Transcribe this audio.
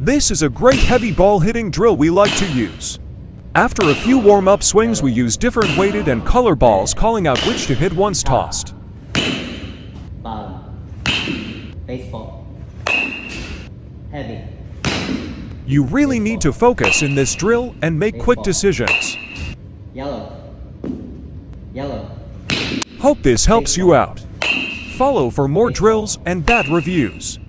This is a great heavy ball hitting drill we like to use. After a few warm up swings, we use different weighted and color balls, calling out which to hit once tossed. Ball. Baseball. Heavy. You really need to focus in this drill and make quick decisions. Yellow. Yellow. Hope this helps you out. Follow for more drills and bad reviews.